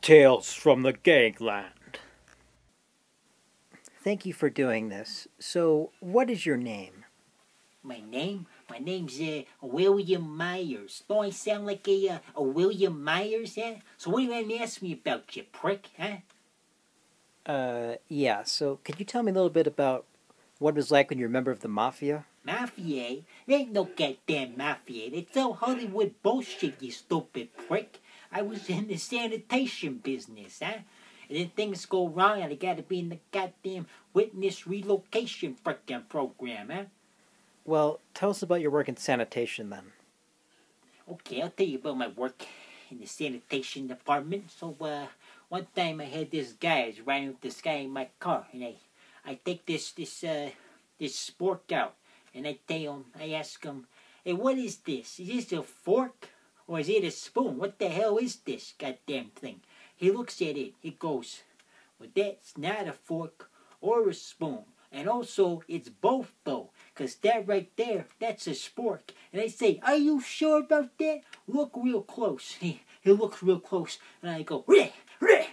Tales from the Gangland. Thank you for doing this. So, what is your name? My name? My name's uh, William Myers. Don't I sound like a, uh, a William Myers, huh? So what do you want to ask me about, you prick, huh? Uh, yeah, so could you tell me a little bit about what it was like when you were a member of the Mafia? Mafia? There ain't no goddamn mafia. It's all Hollywood bullshit, you stupid prick. I was in the sanitation business, huh? And then things go wrong and I gotta be in the goddamn witness relocation frickin' program, huh? Well, tell us about your work in sanitation then. Okay, I'll tell you about my work in the sanitation department. So, uh, one time I had this guy, I was riding with this guy in my car, and I, I take this, this, uh, this spork out, and I tell him, I ask him, hey, what is this? Is this a fork? Or is it a spoon? What the hell is this goddamn thing? He looks at it, he goes, well, that's not a fork or a spoon. And also, it's both though, 'cause that right there, that's a spork. And I say, Are you sure about that? Look real close. He, he looks real close, and I go, reh, reh,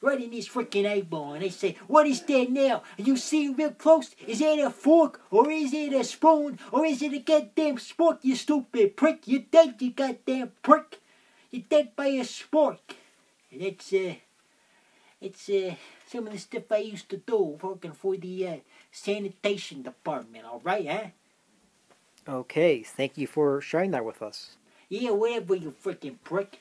right in his freaking eyeball. And I say, What is that now? And you see real close? Is that a fork, or is it a spoon, or is it a goddamn spork, you stupid prick? You dead, you goddamn prick. You're dead by a spork. And it's, uh, it's, uh, some of the stuff I used to do working for the uh, sanitation department, alright, huh? Okay, thank you for sharing that with us. Yeah, whatever, you freaking prick.